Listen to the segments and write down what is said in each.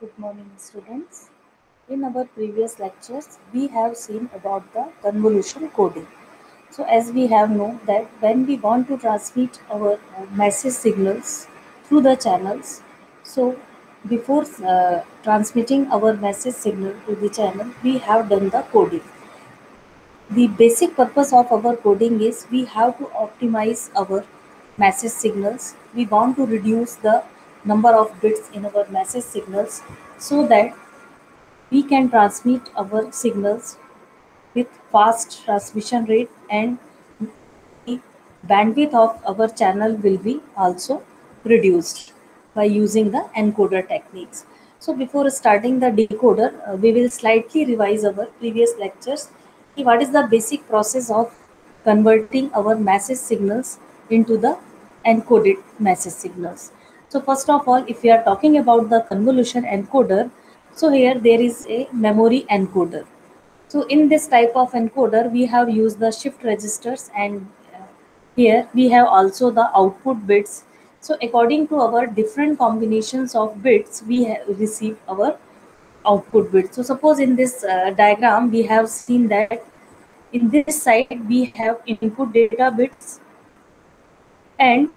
Good morning, students. In our previous lectures, we have seen about the convolution coding. So, as we have known that when we want to transmit our uh, message signals through the channels, so before uh, transmitting our message signal to the channel, we have done the coding. The basic purpose of our coding is we have to optimize our message signals. We want to reduce the number of bits in our message signals so that we can transmit our signals with fast transmission rate and the bandwidth of our channel will be also reduced by using the encoder techniques. So before starting the decoder, uh, we will slightly revise our previous lectures. What is the basic process of converting our message signals into the encoded message signals? So first of all, if we are talking about the convolution encoder, so here there is a memory encoder. So in this type of encoder, we have used the shift registers and uh, here we have also the output bits. So according to our different combinations of bits, we receive our output bits. So suppose in this uh, diagram, we have seen that in this side, we have input data bits and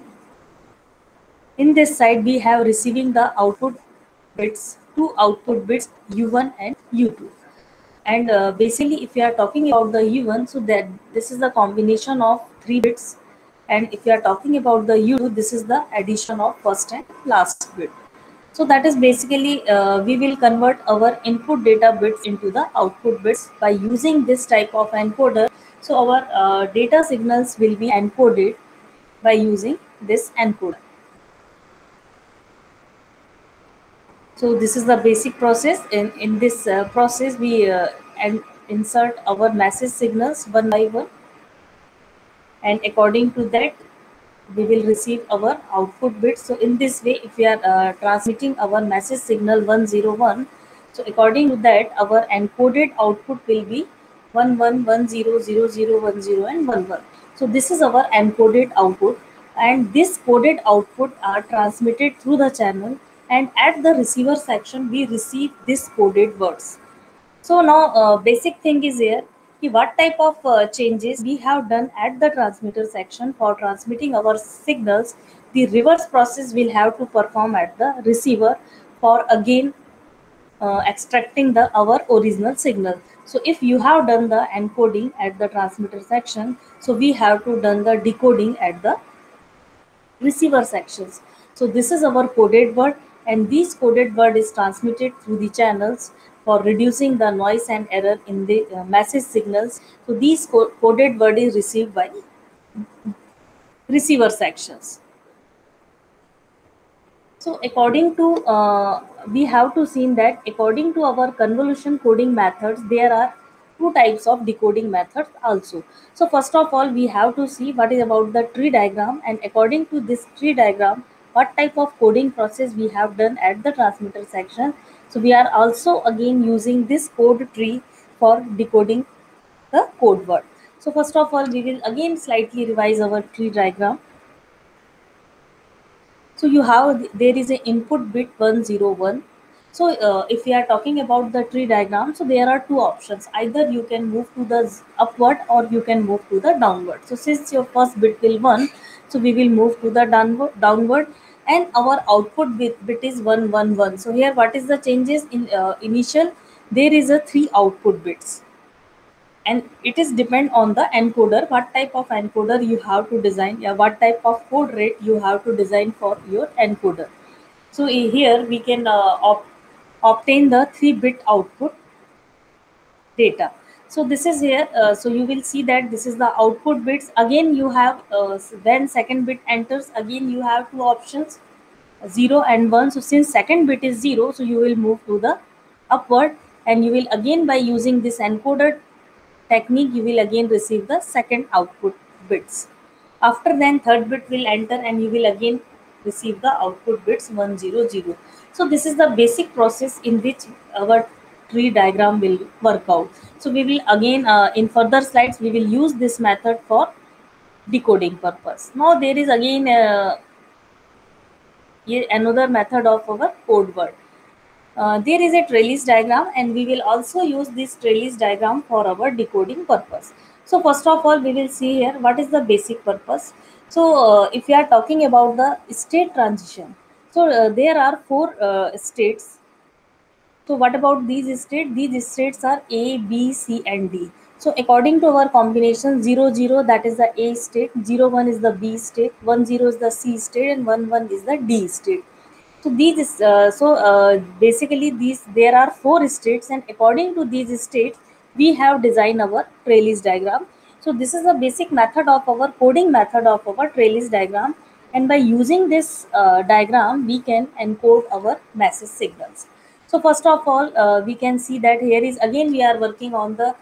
in this side, we have receiving the output bits, two output bits U1 and U2. And uh, basically, if you are talking about the U1, so that this is the combination of three bits. And if you are talking about the U2, this is the addition of first and last bit. So that is basically, uh, we will convert our input data bits into the output bits by using this type of encoder. So our uh, data signals will be encoded by using this encoder. So this is the basic process. In, in this uh, process, we uh, and insert our message signals one by one. And according to that, we will receive our output bits. So in this way, if we are uh, transmitting our message signal 101, so according to that, our encoded output will be 11100010 and 11. So this is our encoded output and this coded output are transmitted through the channel and at the receiver section we receive this coded words. So now uh, basic thing is here what type of uh, changes we have done at the transmitter section for transmitting our signals the reverse process will have to perform at the receiver for again uh, extracting the our original signal. So if you have done the encoding at the transmitter section so we have to done the decoding at the receiver sections. So this is our coded word and this coded word is transmitted through the channels for reducing the noise and error in the uh, message signals. So these co coded word is received by receiver sections. So according to, uh, we have to see that according to our convolution coding methods, there are two types of decoding methods also. So first of all, we have to see what is about the tree diagram and according to this tree diagram, what type of coding process we have done at the transmitter section. So we are also again using this code tree for decoding the code word. So first of all, we will again slightly revise our tree diagram. So you have, there is an input bit 101. So uh, if we are talking about the tree diagram, so there are two options. Either you can move to the upward or you can move to the downward. So since your first bit will 1, so we will move to the downward, downward and our output bit, bit is 111. So here what is the changes in uh, initial? There is a three output bits and it is depend on the encoder what type of encoder you have to design yeah, what type of code rate you have to design for your encoder so here we can uh, obtain the 3 bit output data so this is here uh, so you will see that this is the output bits. Again you have uh, when second bit enters. Again you have two options 0 and 1 so since second bit is 0 so you will move to the upward and you will again by using this encoder technique you will again receive the second output bits. After then third bit will enter and you will again receive the output bits 100 so this is the basic process in which our tree diagram will work out. So we will again uh, in further slides we will use this method for decoding purpose. Now there is again uh, another method of our code word. uh, there is a trellis diagram and we will also use this trellis diagram for our decoding purpose. So first of all, we will see here what is the basic purpose. So uh, if we are talking about the state transition, so uh, there are four uh, states. So what about these states? These states are A, B, C and D. So according to our combination 0, 0 that is the A state, 0, 1 is the B state, 1, 0 is the C state and 1, 1 is the D state so these uh, so uh, basically these there are four states and according to these states we have designed our trellis diagram so this is a basic method of our coding method of our trellis diagram and by using this uh, diagram we can encode our message signals so first of all uh, we can see that here is again we are working on the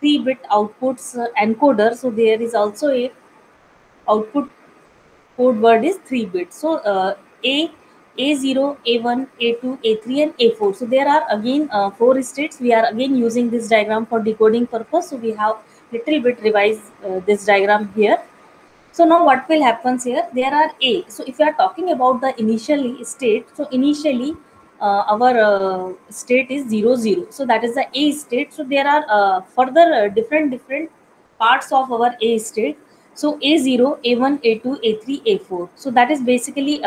3 bit outputs uh, encoder so there is also a output code word is 3 bit so uh, a a0, A1, A2, A3 and A4. So there are again uh, four states. We are again using this diagram for decoding purpose. So we have little bit revised uh, this diagram here. So now what will happen here? There are A. So if you are talking about the initially state, so initially uh, our uh, state is 0, 0. So that is the A state. So there are uh, further uh, different different parts of our A state. So A0, A1, A2, A3, A4. So that is basically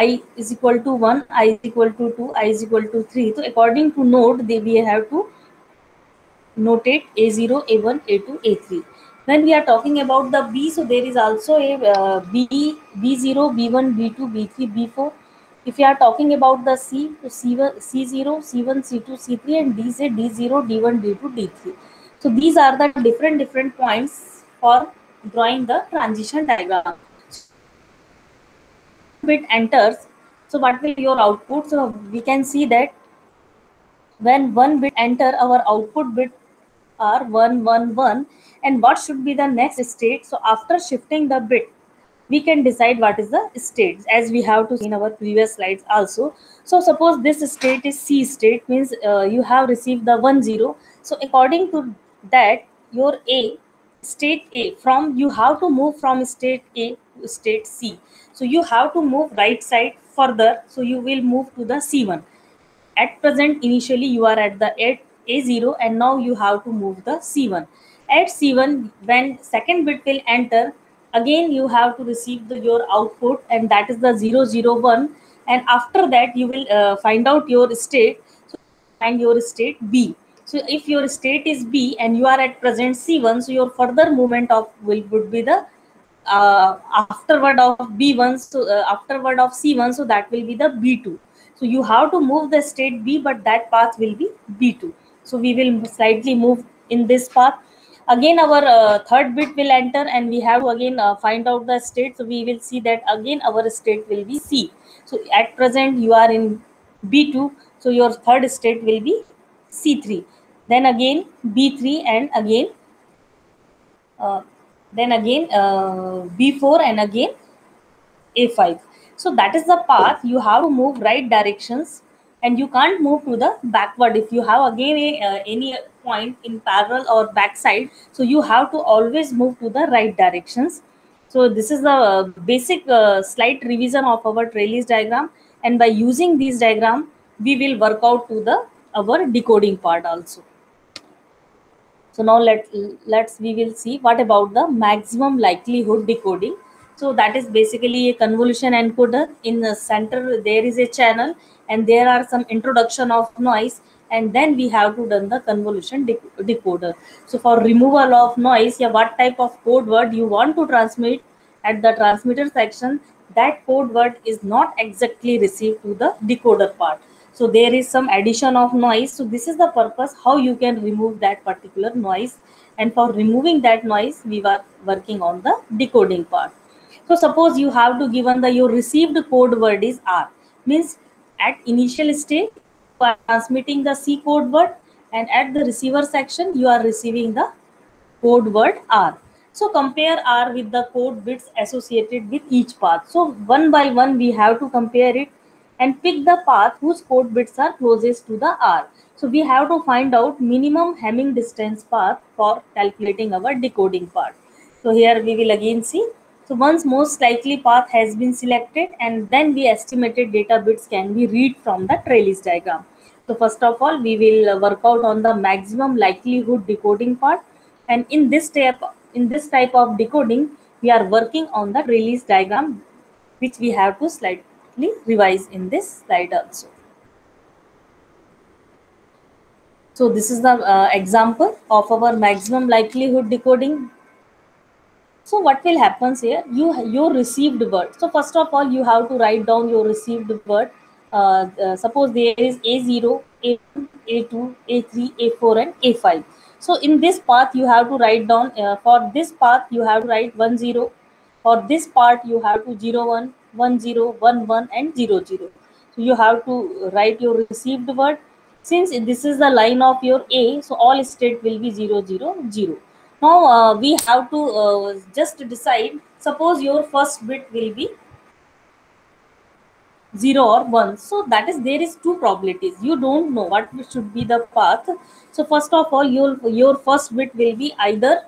i is equal to 1 i is equal to 2 i is equal to 3 so according to node they we have to notate a0 a1 a2 a3 when we are talking about the b so there is also a uh, b b0 b1 b2 b3 b4 if you are talking about the c so c1 c0 c1 c2 c3 and D D zero d1 d2 d3 so these are the different different points for drawing the transition diagram. Bit enters. So what will your output? So we can see that when one bit enter our output bit are 111 and what should be the next state? So after shifting the bit we can decide what is the state as we have to see in our previous slides also so suppose this state is c state means uh, you have received the 1 0 so according to that your a state a from you have to move from state a to state c so you have to move right side further. So you will move to the C1. At present, initially you are at the A0 and now you have to move the C1. At C1, when second bit will enter, again you have to receive the, your output and that is the 001 and after that you will uh, find out your state. So find your state b. So if your state is b and you are at present c1 so your further movement of will would be the uh, afterward of b1 so uh, afterward of c1 so that will be the b2 so you have to move the state b but that path will be b2 so we will slightly move in this path again our uh, third bit will enter and we have again uh, find out the state. So we will see that again our state will be c. So at present you are in b2 so your third state will be c3 then again b3 and again uh, then again uh, b4 and again a5 so that is the path. You have to move right directions and you can't move to the backward if you have again a, uh, any point in parallel or backside. So you have to always move to the right directions. So this is the basic uh, slight revision of our trellis diagram. And by using this diagram we will work out to the our decoding part also. So now let let's we will see what about the maximum likelihood decoding. So that is basically a convolution encoder. In the center there is a channel and there are some introduction of noise and then we have to done the convolution de decoder. So for removal of noise yeah what type of code word you want to transmit at the transmitter section that code word is not exactly received to the decoder part. So there is some addition of noise. So this is the purpose how you can remove that particular noise. And for removing that noise we were working on the decoding part. So suppose you have to given the your received code word is r. Means at initial stage you are transmitting the c code word and at the receiver section you are receiving the code word r so compare r with the code bits associated with each path so one by one we have to compare it and pick the path whose code bits are closest to the R. So we have to find out minimum Hamming distance path for calculating our decoding part. So here we will again see So once most likely path has been selected and then the estimated data bits can be read from the trellis diagram. So first of all, we will work out on the maximum likelihood decoding part. And in this type, in this type of decoding, we are working on the trellis diagram, which we have to slightly revise in this slide also. So this is the uh, example of our maximum likelihood decoding. So what will happen here? You your received word. So first of all, you have to write down your received word. Uh, uh, suppose there is A0, A1, A2, A3, A4, and A5. So in this path, you have to write down, uh, for this path, you have to write 1, 0. For this part, you have to 0, 1, 1, 0, 1, 1, and 0, 0. So you have to write your received word since this is the line of your a so all state will be 0 0 0 now uh, we have to uh, just decide. Suppose your first bit will be 0 or 1 so that is there is two probabilities. You don't know what should be the path. So first of all your your first bit will be either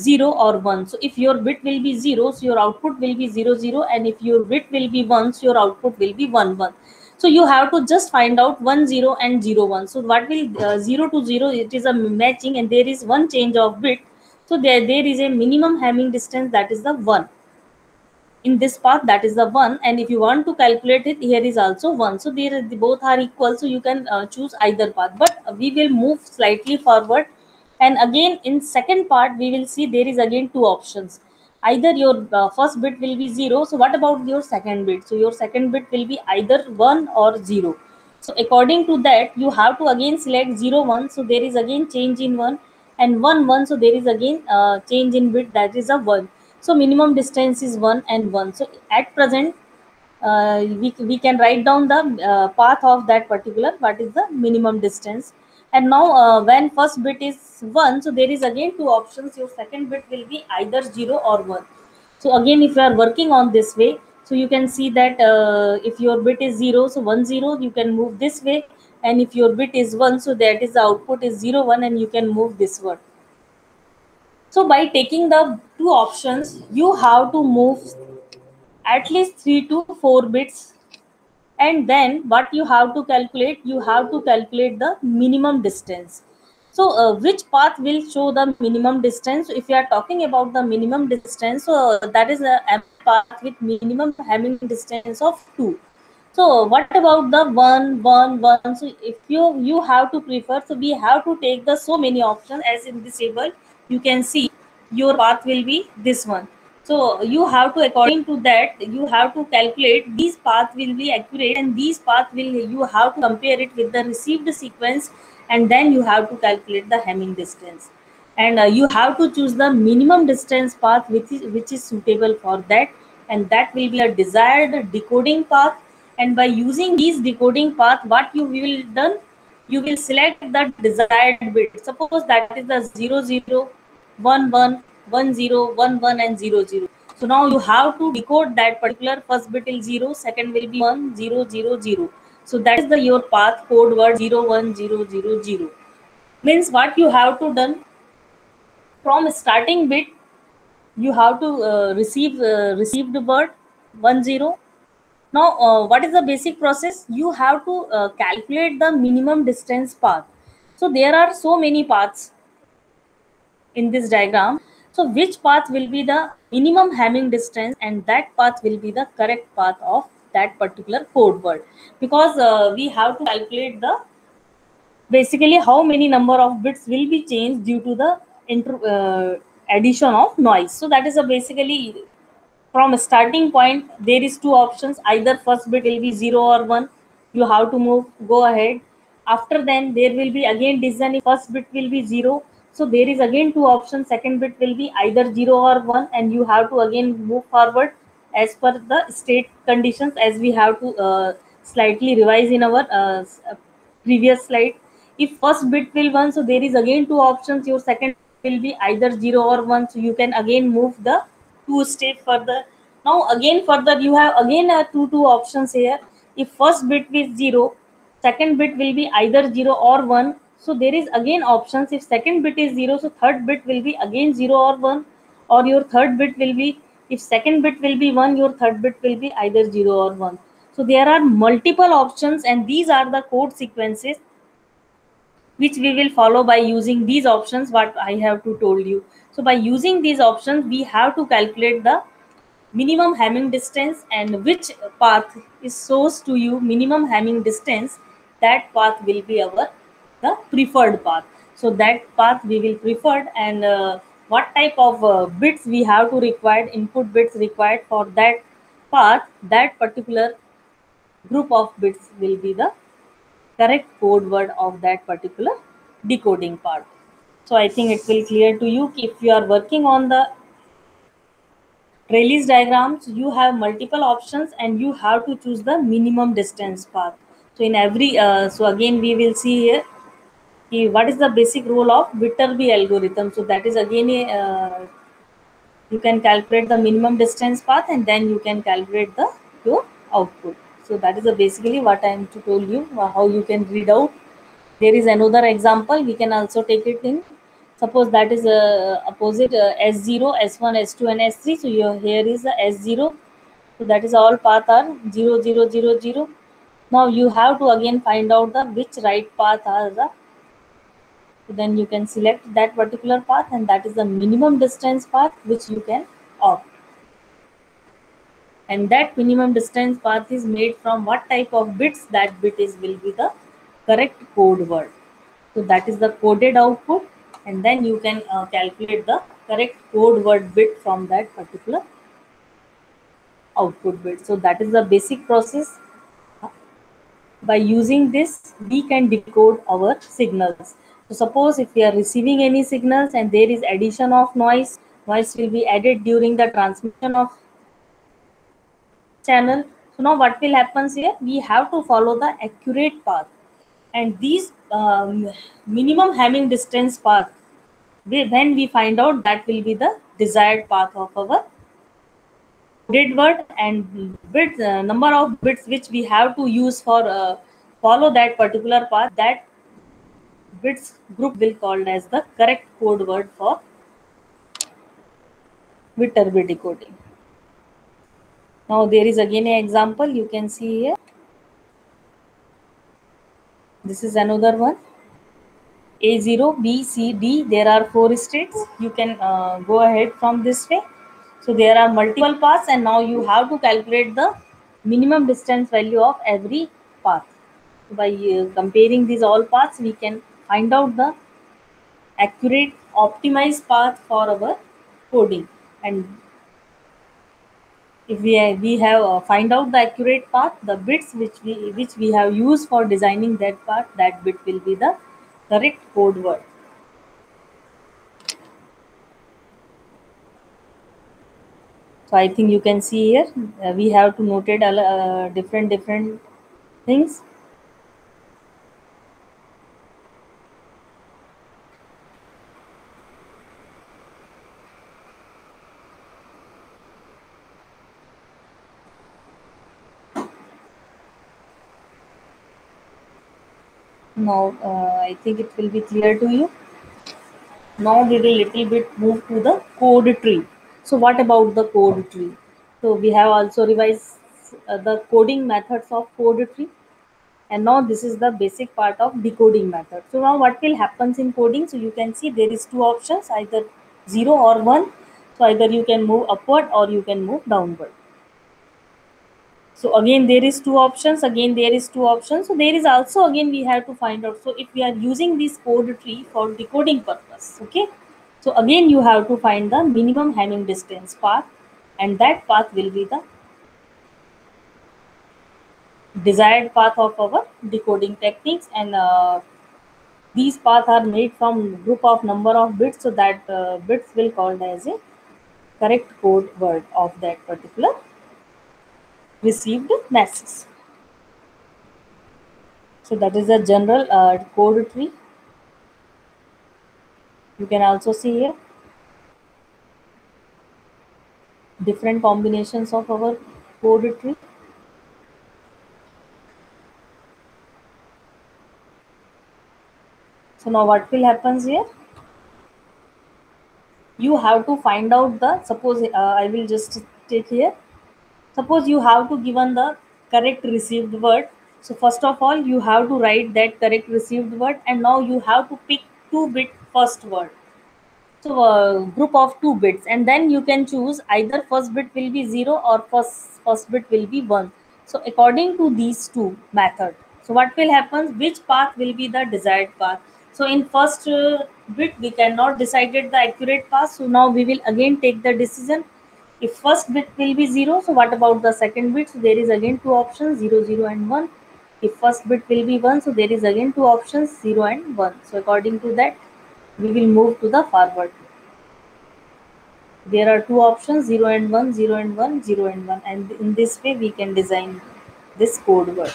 0 or 1 so if your bit will be 0 so your output will be 0 0 and if your bit will be 1 so your output will be 1 1 so you have to just find out 1 0 and 0 1 so what will uh, 0 to 0 it is a matching and there is one change of bit so there there is a minimum Hamming distance that is the 1 in this path that is the 1 and if you want to calculate it here is also 1 so there both are equal. So you can uh, choose either path. But we will move slightly forward. And again in second part we will see there is again two options either your uh, first bit will be 0 so what about your second bit? So your second bit will be either 1 or 0 so according to that you have to again select 0 1 so there is again change in 1 and 1 1 so there is again uh, change in bit that is a 1 so minimum distance is 1 and 1 so at present uh, we, we can write down the uh, path of that particular what is the minimum distance and now uh, when first bit is 1 so there is again two options. Your second bit will be either 0 or 1 so again if you are working on this way so you can see that uh, if your bit is 0 so 1 0 you can move this way. And if your bit is 1 so that is the output is 0 1 and you can move this one. So by taking the two options you have to move at least 3 to 4 bits and then what you have to calculate you have to calculate the minimum distance. So uh, which path will show the minimum distance? If you are talking about the minimum distance so that is a path with minimum Hamming distance of 2 so what about the one one one? So if you you have to prefer so we have to take the so many options. As in this table you can see your path will be this one so you have to according to that you have to calculate these path will be accurate and these path will you have to compare it with the received sequence and then you have to calculate the Hamming distance. And uh, you have to choose the minimum distance path which is which is suitable for that and that will be a desired decoding path. And by using these decoding path what you will done? You will select the desired bit. Suppose that is the 0 0 1 1 1 0 1 1 and 0 0 so now you have to decode that particular first bit is 0 second will be 1 0 0 0 so that is the your path code word 0 1 0 0 0 means what you have to done from starting bit you have to uh, receive uh, receive the word 1 0 now uh, what is the basic process? You have to uh, calculate the minimum distance path. So there are so many paths in this diagram so which path will be the minimum Hamming distance and that path will be the correct path of that particular code word? Because uh, we have to calculate the basically how many number of bits will be changed due to the uh, addition of noise. So that is a basically from a starting point there is two options. Either first bit will be 0 or 1 you have to move go ahead. After then there will be again decision first bit will be 0 so there is again two options. Second bit will be either 0 or 1 and you have to again move forward as per the state conditions as we have to uh, slightly revise in our uh, uh previous slide. If first bit will 1, so there is again two options. Your second will be either 0 or 1. So you can again move the two step further. Now again further you have again uh, two two options here. If first bit is 0, second bit will be either 0 or 1 so there is again options. If second bit is 0 so third bit will be again 0 or 1 or your third bit will be if second bit will be 1 your third bit will be either 0 or 1 so there are multiple options and these are the code sequences which we will follow by using these options what i have to told you. So by using these options we have to calculate the minimum Hamming distance and which path is source to you minimum Hamming distance that path will be our the preferred path. So that path we will preferred and uh, what type of uh, bits we have to required input bits required for that path that particular group of bits will be the correct code word of that particular decoding part. So i think it will clear to you if you are working on the trellis diagrams you have multiple options and you have to choose the minimum distance path. So in every uh, so again we will see here what is the basic rule of Viterbi algorithm? So that is again uh, you can calculate the minimum distance path and then you can calculate the your output. So that is basically what i am to tell you uh, how you can read out. There is another example we can also take it in. Suppose that is a uh, opposite uh, s0 s1 s2 and s3 so your here is the s0 so that is all path are 0 0 0 0 now you have to again find out the which right path are the then you can select that particular path and that is the minimum distance path which you can opt. And that minimum distance path is made from what type of bits that bit is will be the correct code word. So that is the coded output and then you can uh, calculate the correct code word bit from that particular output bit. So that is the basic process. By using this we can decode our signals so suppose if we are receiving any signals and there is addition of noise, noise will be added during the transmission of channel. So now what will happen here? We have to follow the accurate path. And these um, minimum Hamming distance path, when we find out that will be the desired path of our coded word and bit uh, number of bits which we have to use for uh, follow that particular path that bits group will called as the correct code word for Viterbi decoding. Now there is again an example you can see here. This is another one. A0, B, C, D. There are four states. You can uh, go ahead from this way. So there are multiple paths and now you have to calculate the minimum distance value of every path. By uh, comparing these all paths, we can find out the accurate optimized path for our coding. And if we have, we have uh, find out the accurate path the bits which we which we have used for designing that part that bit will be the correct code word. So i think you can see here uh, we have to noted uh, different different things now uh, I think it will be clear to you. Now we will little bit move to the code tree. So what about the code tree? So we have also revised uh, the coding methods of code tree. And now this is the basic part of decoding method. So now what will happens in coding? So you can see there is two options, either 0 or 1. So either you can move upward or you can move downward. So again, there is two options. Again, there is two options. So there is also again we have to find out. So if we are using this code tree for decoding purpose, okay. So again, you have to find the minimum Hamming distance path, and that path will be the desired path of our decoding techniques. And uh, these paths are made from group of number of bits, so that uh, bits will called as a correct code word of that particular received message. So that is a general uh, code tree. You can also see here different combinations of our code tree. So now what will happens here? you have to find out the suppose uh, i will just take here suppose you have to given the correct received word. So first of all you have to write that correct received word and now you have to pick two bit first word. So a group of two bits and then you can choose either first bit will be 0 or first first bit will be 1 so according to these two method so what will happen? Which path will be the desired path? So in first uh, bit we cannot decided the accurate path. So now we will again take the decision if first bit will be 0 so what about the second bit? So there is again two options 0 0 and 1 if first bit will be 1 so there is again two options 0 and 1 so according to that we will move to the forward. There are two options 0 and 1 0 and 1 0 and 1 and in this way we can design this code word.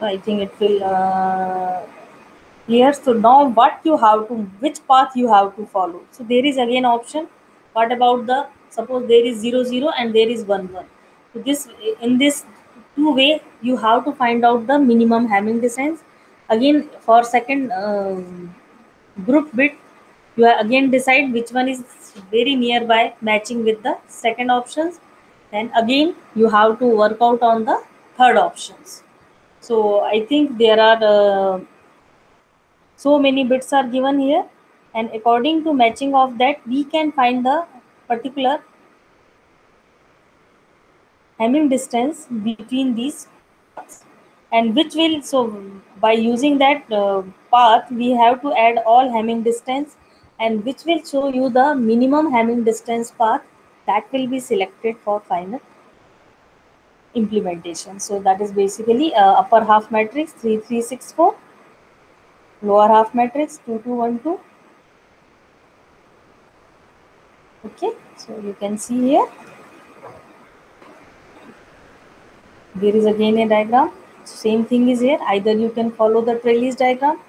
I think it will uh, clear. So now what you have to which path you have to follow. So there is again option. What about the suppose there is 0 0 and there is 1 1 so this in this two way you have to find out the minimum Hamming distance. Again for second uh, group bit you again decide which one is very nearby matching with the second options. Then again you have to work out on the third options. So i think there are uh, so many bits are given here. And according to matching of that we can find the particular Hamming distance between these paths and which will so by using that uh, path we have to add all Hamming distance. And which will show you the minimum Hamming distance path that will be selected for final implementation. So that is basically uh, upper half matrix 3364, lower half matrix 2212. Okay, so you can see here. There is again a diagram. Same thing is here. Either you can follow the trellis diagram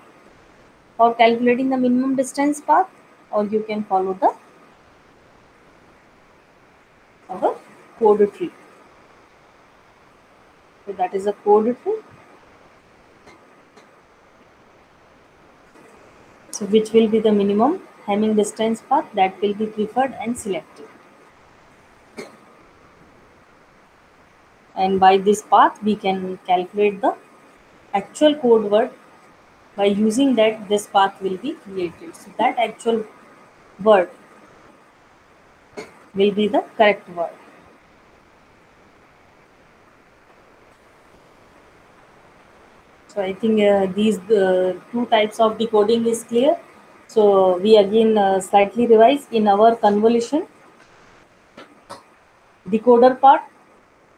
for calculating the minimum distance path or you can follow the our code tree. So that is a code tree. So which will be the minimum Hamming distance path that will be preferred and selected. And by this path we can calculate the actual code word by using that this path will be created. So that actual word will be the correct word. So I think uh, these uh, two types of decoding is clear. So we again uh, slightly revise in our convolution decoder part.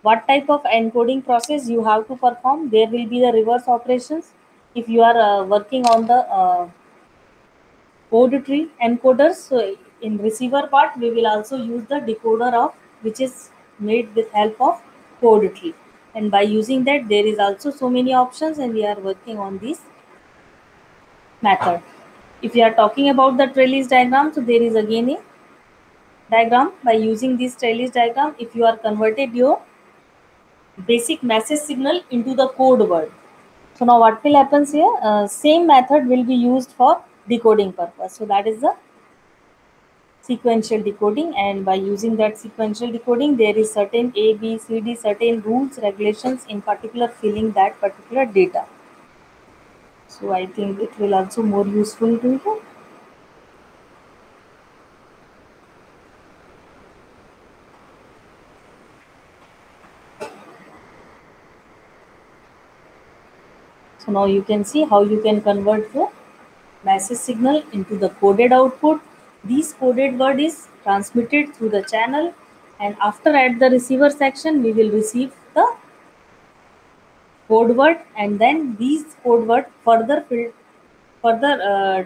What type of encoding process you have to perform? There will be the reverse operations. If you are uh, working on the uh, code tree encoders, so in receiver part we will also use the decoder of which is made with help of code tree and by using that there is also so many options and we are working on this method. If you are talking about the trellis diagram so there is again a diagram. By using this trellis diagram if you are converted your basic message signal into the code word. So now what will happens here? Uh, same method will be used for decoding purpose. So that is the sequential decoding and by using that sequential decoding there is certain a b c d certain rules regulations in particular filling that particular data. So i think it will also more useful to you. So now you can see how you can convert the message signal into the coded output this coded word is transmitted through the channel and after at the receiver section we will receive the code word and then these code word further further uh,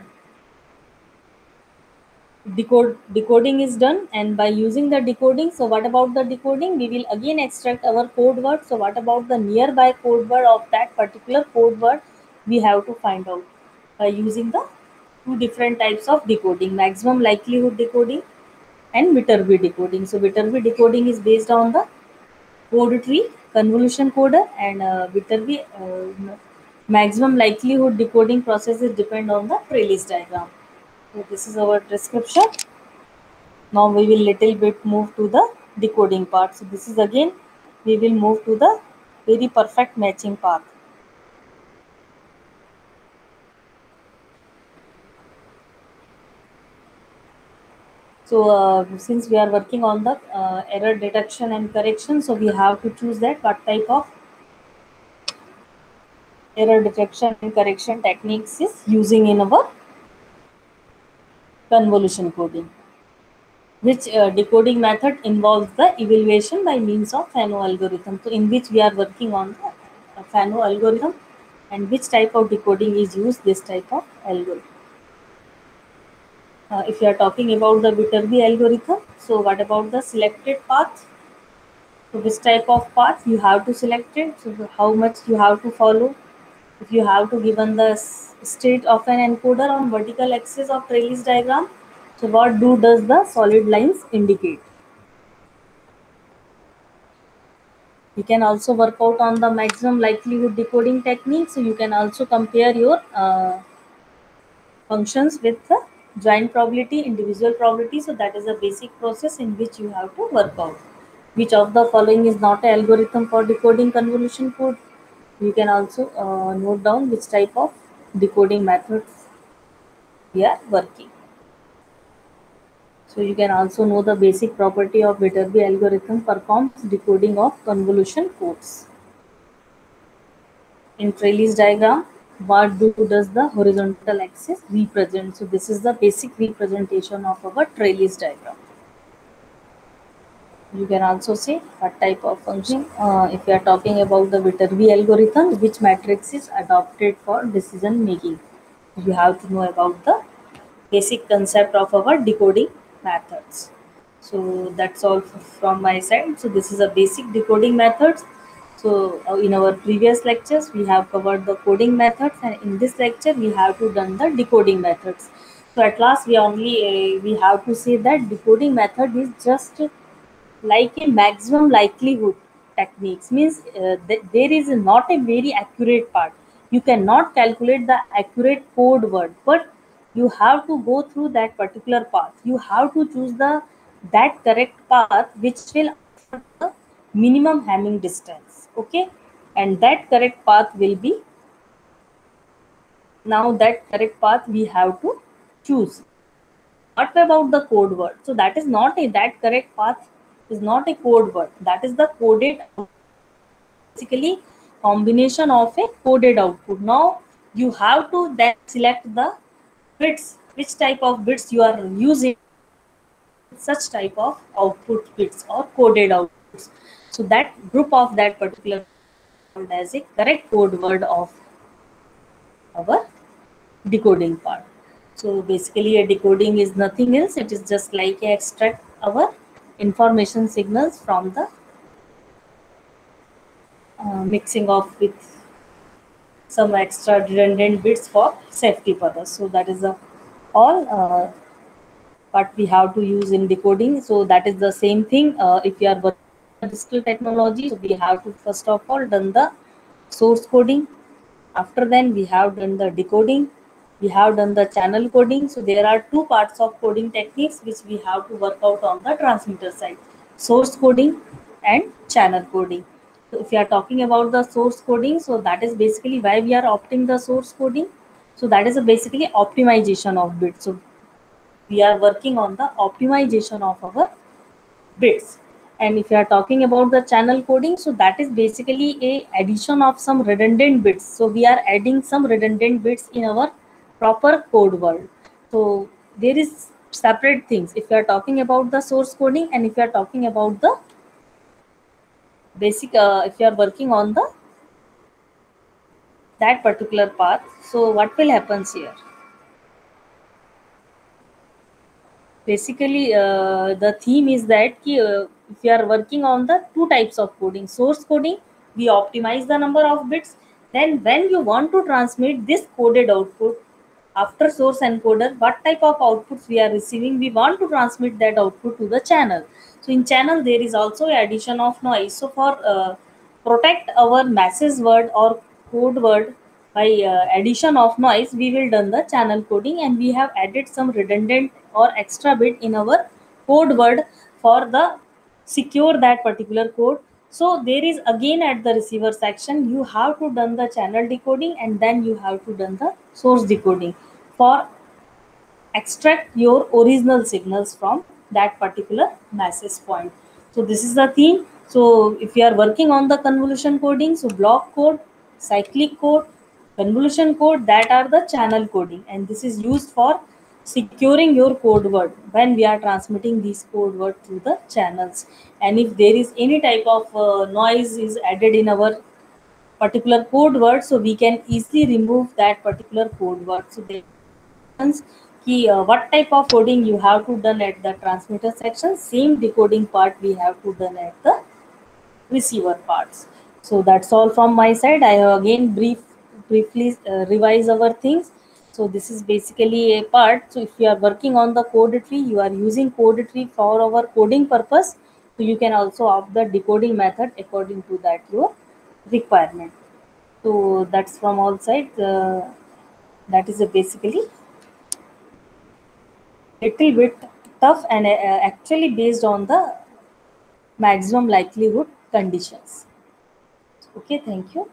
decode decoding is done and by using the decoding so what about the decoding? We will again extract our code word. So what about the nearby code word of that particular code word we have to find out by using the two different types of decoding maximum likelihood decoding and Viterbi decoding so Viterbi decoding is based on the code tree convolution coder and uh, Viterbi uh, maximum likelihood decoding processes depend on the trellis diagram So this is our description. Now we will little bit move to the decoding part. So this is again we will move to the very perfect matching path. So uh, since we are working on the uh, error detection and correction, so we have to choose that what type of error detection and correction techniques is using in our convolution coding. Which uh, decoding method involves the evaluation by means of Fano algorithm. So in which we are working on the Fano algorithm and which type of decoding is used this type of algorithm. Uh, if you are talking about the Viterbi algorithm, so what about the selected path? So which type of path you have to select it? So how much you have to follow? If you have to given the state of an encoder on vertical axis of trellis diagram, so what do does the solid lines indicate? You can also work out on the maximum likelihood decoding technique. So you can also compare your uh, functions with the joint probability, individual probability. So that is a basic process in which you have to work out. Which of the following is not an algorithm for decoding convolution code? You can also uh, note down which type of decoding methods we are working. So you can also know the basic property of Viterbi algorithm performs decoding of convolution codes. In trellis diagram, what do does the horizontal axis represent? So this is the basic representation of our trellis diagram. You can also see what type of function. Uh, if you are talking about the Viterbi algorithm, which matrix is adopted for decision making. You have to know about the basic concept of our decoding methods. So that's all from my side. So this is a basic decoding methods. So uh, in our previous lectures, we have covered the coding methods and in this lecture, we have to done the decoding methods. So at last, we only, uh, we have to say that decoding method is just like a maximum likelihood techniques means uh, th there is not a very accurate part. You cannot calculate the accurate code word, but you have to go through that particular path. You have to choose the that correct path which will the minimum Hamming distance okay? And that correct path will be now that correct path we have to choose. What about the code word? So that is not a that correct path is not a code word. That is the coded basically combination of a coded output. Now you have to then select the bits. Which type of bits you are using? Such type of output bits or coded outputs so that group of that particular called as a correct code word of our decoding part. So basically a decoding is nothing else. It is just like extract our information signals from the uh, mixing of with some extra redundant bits for safety purpose. So that is a, all uh, what we have to use in decoding. So that is the same thing. Uh, if you are digital technology. So we have to first of all done the source coding. After then we have done the decoding. We have done the channel coding. So there are two parts of coding techniques which we have to work out on the transmitter side. Source coding and channel coding. So if you are talking about the source coding so that is basically why we are opting the source coding. So that is a basically optimization of bits. So we are working on the optimization of our bits and if you are talking about the channel coding so that is basically a addition of some redundant bits. So we are adding some redundant bits in our proper code word. So there is separate things. If you are talking about the source coding and if you are talking about the basic uh, if you are working on the that particular path so what will happens here? Basically uh, the theme is that uh, if you are working on the two types of coding source coding we optimize the number of bits. Then when you want to transmit this coded output after source encoder what type of outputs we are receiving we want to transmit that output to the channel. So in channel there is also addition of noise. So for uh, protect our message word or code word by uh, addition of noise we will done the channel coding and we have added some redundant or extra bit in our code word for the secure that particular code. So there is again at the receiver section you have to done the channel decoding and then you have to done the source decoding for extract your original signals from that particular message point. So this is the theme. So if you are working on the convolution coding so block code cyclic code convolution code that are the channel coding. And this is used for securing your code word when we are transmitting these code word through the channels. And if there is any type of uh, noise is added in our particular code word so we can easily remove that particular code word. So there ki, uh, what type of coding you have to done at the transmitter section same decoding part we have to done at the receiver parts. So that's all from my side. I have again brief briefly uh, revise our things so this is basically a part. So if you are working on the code tree you are using code tree for our coding purpose. So you can also opt the decoding method according to that your requirement. So that's from all sides. Uh, that is a basically little bit tough and uh, actually based on the maximum likelihood conditions. Okay thank you